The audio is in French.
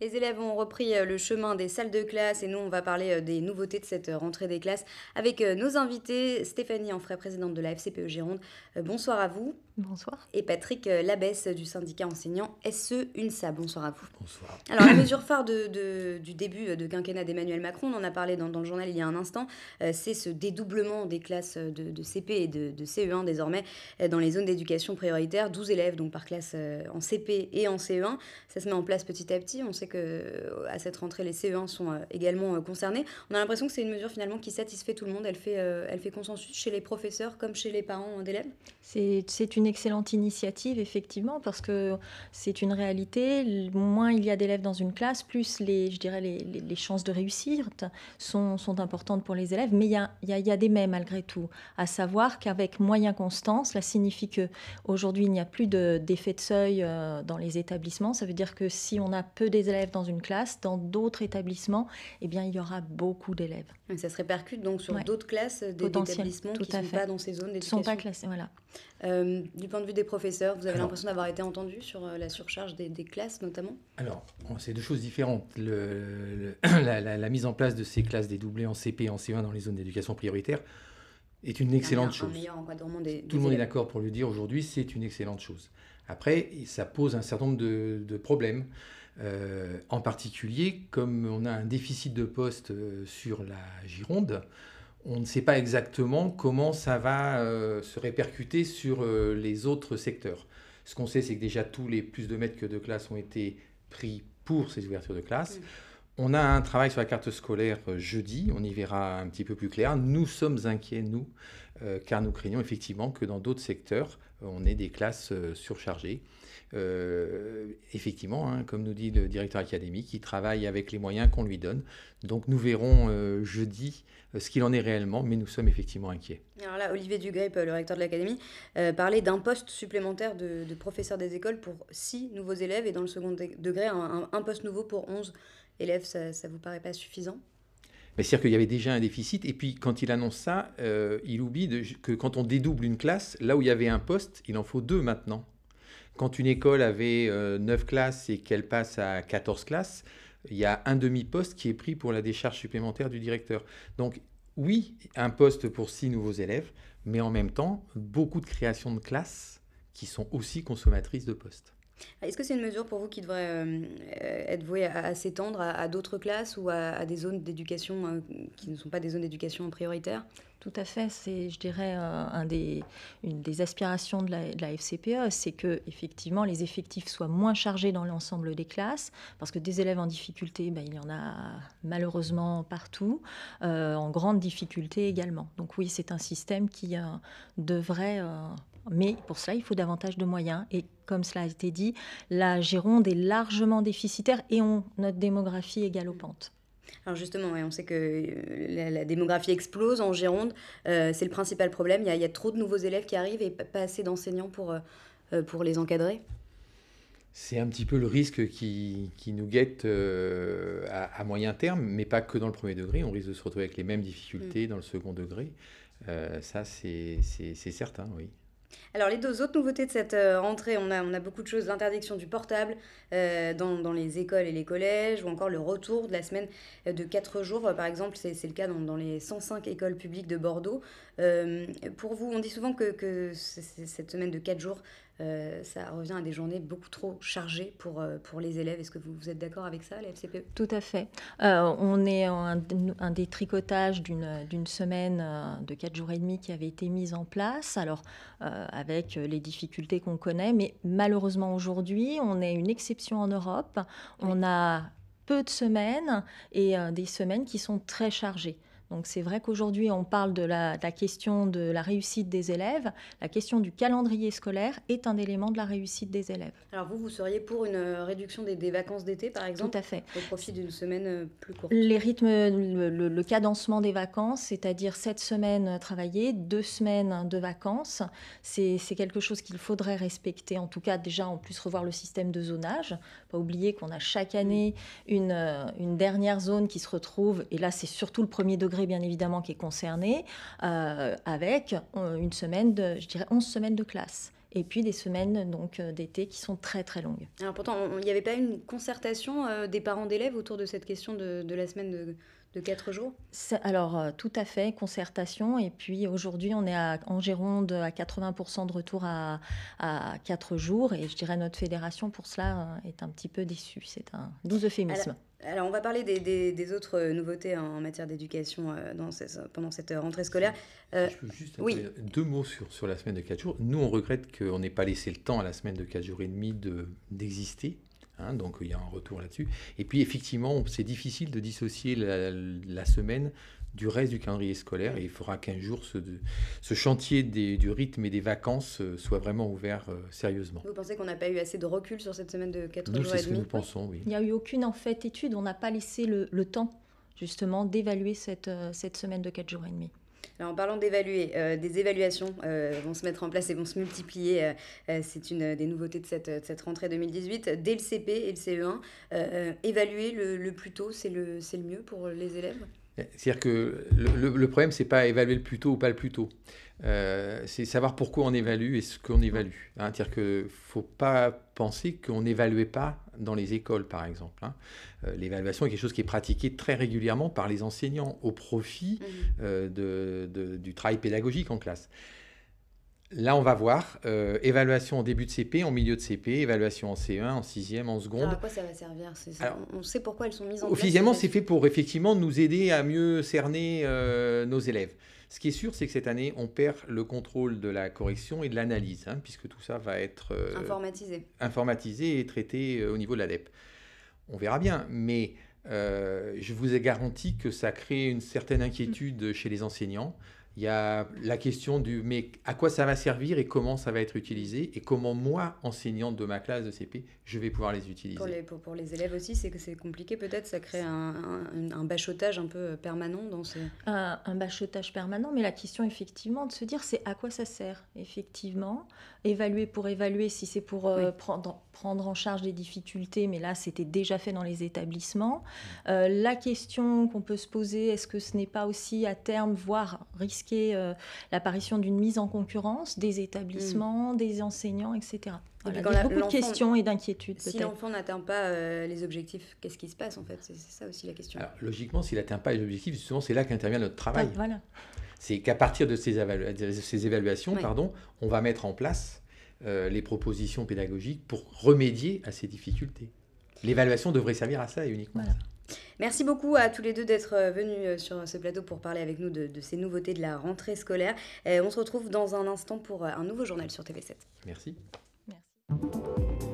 Les élèves ont repris euh, le chemin des salles de classe et nous, on va parler euh, des nouveautés de cette euh, rentrée des classes avec nos invités. Stéphanie Enfray, présidente de la FCPE Gironde. Bonsoir à vous. Bonsoir. Et Patrick Labesse du syndicat enseignant SE UNSA. Bonsoir à vous. Bonsoir. Alors, la mesure phare de, du début de quinquennat d'Emmanuel Macron, on en a parlé dans, le journal il y a un instant, c'est ce dédoublement des classes de, CP et de, CE1 désormais dans les zones d'éducation prioritaire. 12 élèves donc par classe en CP et en CE1. Ça se met en place petit à petit. On sait que à cette rentrée, les CE1 sont euh, également euh, concernés. On a l'impression que c'est une mesure finalement qui satisfait tout le monde. Elle fait, euh, elle fait consensus chez les professeurs comme chez les parents d'élèves. C'est une excellente initiative, effectivement, parce que c'est une réalité. Moins il y a d'élèves dans une classe, plus les, je dirais, les, chances de réussite sont, importantes pour les élèves. Mais il y a, des mais malgré tout. À savoir qu'avec moyens constants, cela signifie qu'aujourd'hui, il n'y a plus d'effet de, de, seuil dans les établissements. Ça veut dire que si on a peu d'élèves dans une classe, dans d'autres établissements, eh bien, il y aura beaucoup d'élèves. Ça se répercute donc sur d'autres classes d'établissements qui ne sont pas dans ces zones d'éducation. sont pas classés, voilà. Euh, du point de vue des professeurs, vous avez l'impression d'avoir été entendu sur euh, la surcharge des, classes notamment? Alors, c'est deux choses différentes. Le, la, mise en place de ces classes dédoublées en CP et en C1 dans les zones d'éducation prioritaire est une excellente chose. Tout le monde est d'accord pour le dire aujourd'hui, c'est une excellente chose. Après, ça pose un certain nombre de, problèmes. Euh, en particulier, comme on a un déficit de postes euh, sur la Gironde, on ne sait pas exactement comment ça va euh, se répercuter sur les autres secteurs. Ce qu'on sait, c'est que déjà tous les plus de mètres que de classe ont été pris pour ces ouvertures de classe. Mm. On a un travail sur la carte scolaire jeudi, on y verra un petit peu plus clair. Nous sommes inquiets, nous, car nous craignons effectivement que dans d'autres secteurs, on ait des classes surchargées. Euh, effectivement, hein, comme nous dit le directeur académique, il travaille avec les moyens qu'on lui donne. Donc nous verrons euh, jeudi euh, ce qu'il en est réellement, mais nous sommes effectivement inquiets. Alors là, Olivier Dugrep, le recteur de l'académie, parlait d'un poste supplémentaire de, professeur des écoles pour 6 nouveaux élèves et dans le second degré, un, poste nouveau pour 11 élèves. Ça ne vous paraît pas suffisant? Mais c'est-à-dire qu'il y avait déjà un déficit, et puis quand il annonce ça, il oublie que quand on dédouble une classe, là où il y avait un poste, il en faut deux maintenant. Quand une école avait 9 euh, classes et qu'elle passe à 14 classes, il y a un demi-poste qui est pris pour la décharge supplémentaire du directeur. Donc oui, un poste pour 6 nouveaux élèves, mais en même temps, beaucoup de créations de classes qui sont aussi consommatrices de postes. Est-ce que c'est une mesure pour vous qui devrait euh, être vouée à, s'étendre à, d'autres classes ou à, des zones d'éducation euh, qui ne sont pas des zones d'éducation prioritaires? Tout à fait. C'est, je dirais, euh, une des aspirations de la, FCPE, c'est que effectivement les effectifs soient moins chargés dans l'ensemble des classes, parce que des élèves en difficulté, ben, il y en a malheureusement partout, en grande difficulté également. Donc oui, c'est un système qui devrait mais pour cela, il faut davantage de moyens. Et comme cela a été dit, la Gironde est largement déficitaire et on, notre démographie est galopante. Alors justement, on sait que euh, la, démographie explose en Gironde. Euh, c'est le principal problème. Il y, a, trop de nouveaux élèves qui arrivent et pas assez d'enseignants pour, euh, pour les encadrer. C'est un petit peu le risque qui, qui nous guette à, moyen terme, mais pas que dans le premier degré. On risque de se retrouver avec les mêmes difficultés mm. dans le second degré. ça, c'est certain, oui. Alors les deux autres nouveautés de cette euh, rentrée, on a, on a beaucoup de choses, l'interdiction du portable euh, dans, dans, les écoles et les collèges, ou encore le retour de la semaine euh, de 4 jours, par exemple, c'est le cas dans, dans, les 105 écoles publiques de Bordeaux. pour vous, on dit souvent que, que cette semaine de 4 jours, euh, ça revient à des journées beaucoup trop chargées pour, euh, pour les élèves. Est-ce que vous, vous êtes d'accord avec ça, la FCPE Tout à fait. Euh, on est en un, détricotage d'une semaine de 4 jours et demi qui avait été mise en place, alors avec les difficultés qu'on connaît, mais malheureusement aujourd'hui, on est une exception en Europe. On a peu de semaines et des semaines qui sont très chargées. Donc c'est vrai qu'aujourd'hui, on parle de la, question de la réussite des élèves. La question du calendrier scolaire est un élément de la réussite des élèves. Alors vous, vous seriez pour une euh, réduction des, vacances d'été, par exemple? Tout à fait. Au profit d'une semaine euh, plus courte? Les rythmes, le, cadencement des vacances, c'est-à-dire sept semaines travaillées, deux semaines de vacances, c'est quelque chose qu'il faudrait respecter. En tout cas, déjà, en plus, revoir le système de zonage. Pas oublier qu'on a chaque année une, euh, une dernière zone qui se retrouve, et là, c'est surtout le premier degré bien évidemment qui est concerné, euh, avec euh, une semaine de, je dirais 11 semaines de classe. et puis des semaines donc d'été qui sont très très longues. Alors pourtant, il n'y avait pas une concertation des parents d'élèves autour de cette question de, de la semaine de de 4 jours? Alors, euh, tout à fait, concertation. Et puis aujourd'hui, on est à, en Gironde à 80% de retour à, à 4 jours. Et je dirais notre fédération, pour cela, euh, est un petit peu déçue. C'est un doux euphémisme. Alors, on va parler des, autres euh, nouveautés en matière d'éducation pendant cette rentrée scolaire. je peux juste oui. deux mots sur, sur la semaine de 4 jours. Nous, on regrette qu'on n'ait pas laissé le temps à la semaine de 4 jours et demi d'exister. Hein, donc il y a un retour là-dessus. Et puis effectivement, c'est difficile de dissocier la, semaine du reste du calendrier scolaire et il faudra qu'un jour ce, ce chantier du rythme et des vacances euh, soit vraiment ouvert euh, sérieusement. Vous pensez qu'on n'a pas eu assez de recul sur cette semaine de 4 jours et demi ce que nous pensons, oui. Il n'y a eu aucune en fait étude, on n'a pas laissé le, temps justement d'évaluer cette, euh, cette semaine de 4 jours et demi en parlant d'évaluer, euh, des évaluations euh, vont se mettre en place et vont se multiplier. Euh, c'est une des nouveautés de cette, cette, rentrée 2018. Dès le CP et le CE1, évaluer le, plus tôt, c'est le, le mieux pour les élèves? C'est-à-dire que le, le problème, c'est pas évaluer le plus tôt ou pas le plus tôt. c'est savoir pourquoi on évalue et ce qu'on évalue. Hein. C'est-à-dire qu'il ne faut pas penser qu'on n'évaluait pas dans les écoles, par exemple. Hein. Euh, l'évaluation est quelque chose qui est pratiqué très régulièrement par les enseignants au profit mmh. euh, de, du travail pédagogique en classe. Là, on va voir euh, évaluation en début de CP, en milieu de CP, évaluation en CE1, en 6e, en seconde. Alors à quoi ça va servir On sait pourquoi elles sont mises en place Officiellement, c'est fait pour effectivement nous aider à mieux cerner nos élèves. Ce qui est sûr, c'est que cette année, on perd le contrôle de la correction et de l'analyse, hein, puisque tout ça va être informatisé. informatisé et traité au niveau de l'ADEP. On verra bien, mais euh, je vous ai garanti que ça crée une certaine inquiétude chez les enseignants. Il y a la question du mais à quoi ça va servir et comment ça va être utilisé et comment moi, enseignante de ma classe de CP, je vais pouvoir les utiliser. Pour les, pour, les élèves aussi, c'est que c'est compliqué peut-être, ça crée un, un, bachotage un peu permanent dans ce... Un, un, bachotage permanent, mais la question effectivement de se dire c'est à quoi ça sert effectivement, évaluer pour évaluer si c'est pour euh, prendre, prendre en charge des difficultés, mais là c'était déjà fait dans les établissements. Euh, la question qu'on peut se poser, est-ce que ce n'est pas aussi à terme, voire risquer euh, l'apparition d'une mise en concurrence des établissements, mm. des enseignants, etc. il y a beaucoup de questions et d'inquiétudes. Si l'enfant n'atteint pas euh, les objectifs, qu'est-ce qui se passe en fait? C'est ça aussi la question. Alors, logiquement, s'il n'atteint pas les objectifs, justement, c'est là qu'intervient notre travail. Ah, voilà. C'est qu'à partir de ces, ces évaluations, pardon, on va mettre en place euh, les propositions pédagogiques pour remédier à ces difficultés. L'évaluation devrait servir à ça et uniquement à ça. Merci beaucoup à tous les deux d'être euh, venus euh, sur ce plateau pour parler avec nous de, ces nouveautés de la rentrée scolaire. on se retrouve dans un instant pour un nouveau journal sur TV7. Merci. Merci.